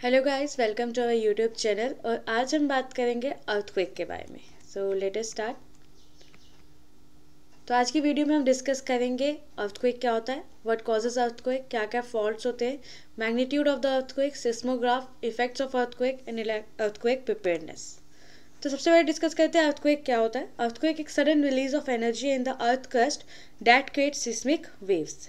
Hello guys welcome to our YouTube channel और आज हम बात करेंगे अर्थक्वेक के बारे में. सो लेट अस स्टार्ट तो आज की वीडियो में हम डिस्कस करेंगे अर्थक्वेक क्या होता है व्हाट कॉजेज अर्थक्वेक क्या क्या फॉल्ट्स होते हैं magnitude of the earthquake seismograph effects of earthquake and earthquake preparedness तो सबसे पहले डिस्कस करते हैं अर्थक्वेक क्या होता है. अर्थक्वेक एक sudden release of energy in the earth crust that create seismic waves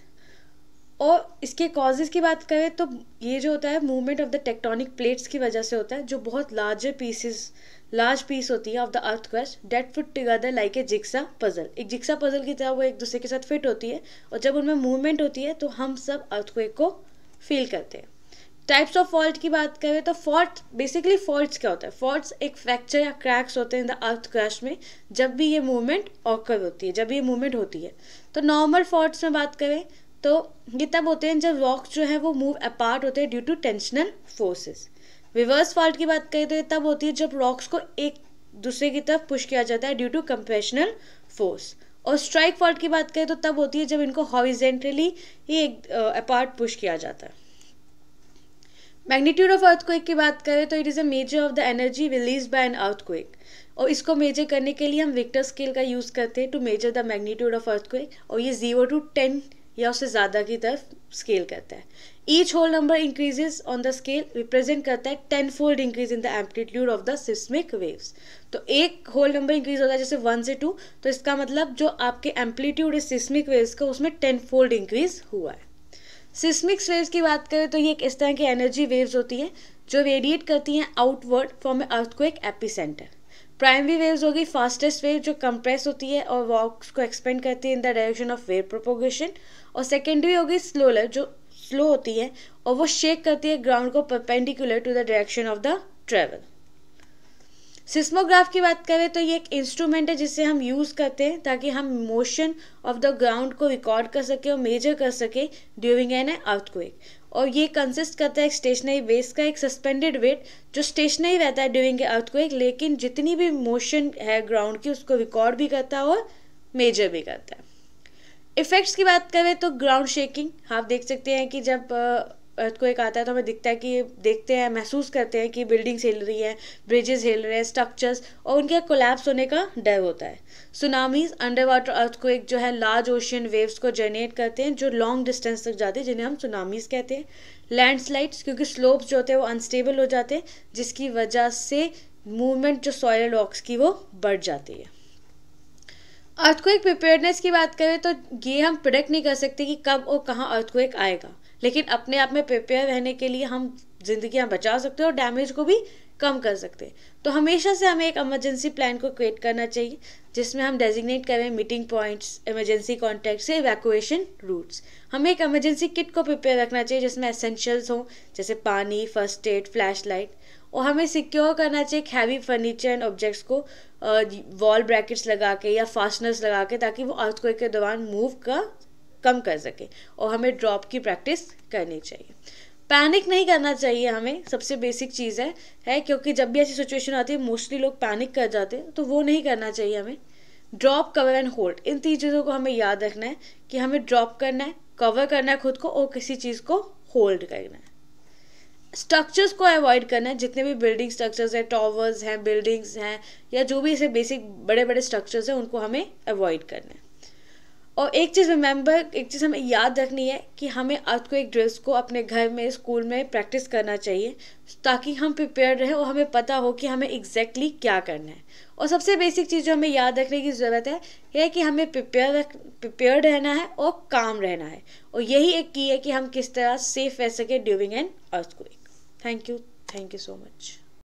और इसके कॉजेज़ की बात करें तो ये जो होता है movement of the tectonic plates की वजह से होता है, जो बहुत लार्जर पीसेस लार्ज पीस होती है of the earth crust that fit together like a jigsaw puzzle एक जिक्सा पजल की तरह वो एक दूसरे के साथ फिट होती है और जब उनमें मूवमेंट होती है तो हम सब अर्थक्वेक को फील करते हैं. टाइप्स ऑफ़ फॉल्ट की बात करें तो फॉल्ट बेसिकली फॉल्ट्स क्या होता है? फॉल्ट्स एक फ्रैक्चर या क्रैक्स होते हैं इन द अर्थ क्रस्ट में, जब भी ये मूवमेंट ऑकर होती है, जब भी ये मूवमेंट होती है. तो नॉर्मल फॉल्ट्स में बात करें तो ये तब होते हैं जब रॉक्स जो है वो मूव अपार्ट होते हैं due to tensional forces reverse fault की बात करें तो ये तब होती है जब रॉक्स को एक दूसरे की तरफ़ पुश किया जाता है ड्यू टू कंप्रेशनल फोर्स और स्ट्राइक फॉल्ट की बात करें तो तब होती है जब इनको हॉरिजेंटली ही एक अपार्ट पुश किया जाता है. मैग्नीट्यूड ऑफ़ अर्थक्वेक की बात करें तो it is a measure of the energy release by an earthquake और इसको मेजर करने के लिए हम विक्टर स्केल का यूज़ करते हैं to measure the magnitude of earthquake और ये ज़ीरो टू टेन या उससे ज़्यादा की तरफ़ स्केल करता है। Each whole number increases on the scale represent करता है ten fold increase in the amplitude of the seismic waves तो एक होल नंबर इंक्रीज होता है जैसे वन से टू तो इसका मतलब जो आपके एम्पलीट्यूड है सिस्मिक वेव्स का, उसमें टेन फोल्ड इंक्रीज हुआ है। सिस्मिक वेव्स की बात करें तो ये एक इस तरह की एनर्जी वेव्स होती है, जो रेडिएट करती हैं outward from a epicentre primary waves होगी फास्टेस्ट वेव जो कंप्रेस होती है और वॉक्स को एक्सपेंड करती है in the direction of wave propagation और सेकेंडरी होगी स्लोलर जो स्लो होती है और वो शेक करती है ग्राउंड को perpendicular to the direction of the travel seismograph की बात करें तो ये एक इंस्ट्रूमेंट है जिसे हम यूज़ करते हैं ताकि हम मोशन ऑफ़ द ग्राउंड को रिकॉर्ड कर सके और मेजर कर सके ड्यूरिंग एन अर्थक्वेक और ये कंसिस्ट करता है एक स्टेशनरी वेस्ट का, एक सस्पेंडेड वेट जो स्टेशनरी रहता है ड्यूरिंग एक लेकिन जितनी भी मोशन है ग्राउंड की, उसको रिकॉर्ड भी करता है और मेजर भी करता है। इफ़ेक्ट्स की बात करें तो ग्राउंड शेकिंग आप देख सकते हैं कि जब अर्थ को एक आता है तो हमें दिखता है कि देखते हैं, महसूस करते हैं कि बिल्डिंग्स हिल रही हैं ब्रिजेस हिल रहे हैं स्ट्रक्चर्स और उनके कोलैप्स होने का डर होता है। सुनामीज अंडर वाटर अर्थ को एक जो है लार्ज ओशियन वेव्स को जनरेट करते हैं, जो लॉन्ग डिस्टेंस तक जाते हैं, जिन्हें हम सुनामीज कहते हैं। लैंडस्लाइड्स क्योंकि स्लोप्स जो होते हैं, वो अनस्टेबल हो जाते हैं, जिसकी वजह से मूवमेंट जो सॉयल रॉक्स की, वो बढ़ जाती है। अर्थक्वेक प्रिपेयरनेस की बात करें तो ये हम प्रोडक्ट नहीं कर सकते कि कब और कहाँ अर्थक्वेक आएगा। लेकिन अपने आप में प्रिपेयर रहने के लिए हम जिंदगियाँ बचा सकते हैं और डैमेज को भी कम कर सकते हैं। तो हमेशा से हमें एक इमरजेंसी प्लान को क्रिएट करना चाहिए, जिसमें हम डेजिग्नेट करें मीटिंग पॉइंट्स इमरजेंसी कॉन्टैक्ट से इवैक्यूएशन रूट्स हमें एक इमरजेंसी किट को प्रिपेयर रखना चाहिए, जिसमें एसेंशियल्स हों, जैसे पानी फ़र्स्ट एड फ्लैश लाइट और हमें सिक्योर करना चाहिए हैवी फर्नीचर एंड ऑब्जेक्ट्स को वॉल ब्रैकेट्स लगा के या फास्टनर्स लगा के, ताकि वो अर्थक्वेक के दौरान मूव का कम कर सके और हमें ड्रॉप की प्रैक्टिस करनी चाहिए। पैनिक नहीं करना चाहिए हमें, सबसे बेसिक चीज़ है है क्योंकि जब भी ऐसी सिचुएशन आती है मोस्टली लोग पैनिक कर जाते हैं तो वो नहीं करना चाहिए हमें। ड्रॉप कवर एंड होल्ड इन तीन चीज़ों को हमें याद रखना है कि हमें ड्रॉप करना है कवर करना है खुद को और किसी चीज़ को होल्ड करना है। स्ट्रक्चर्स को अवॉइड करना है, जितने भी बिल्डिंग स्ट्रक्चर्स हैं टॉवर्स हैं बिल्डिंग्स हैं, या जो भी ऐसे बेसिक बड़े बड़े स्ट्रक्चर्स हैं, उनको हमें अवॉइड करना है। और एक चीज़ रिमेंबर एक चीज़ हमें याद रखनी है कि हमें एक ड्रिल्स को अपने घर में स्कूल में प्रैक्टिस करना चाहिए, ताकि हम प्रिपेयर रहें और हमें पता हो कि हमें एग्जैक्टली exactly क्या करना है। और सबसे बेसिक चीज़ जो हमें याद रखने की ज़रूरत है, यह कि हमें प्रिपेयर प्रिपेयर्ड रहना है और काम रहना है। और यही एक की है कि हम किस तरह सेफ़ रह सकें during an earthquake thank you thank you so much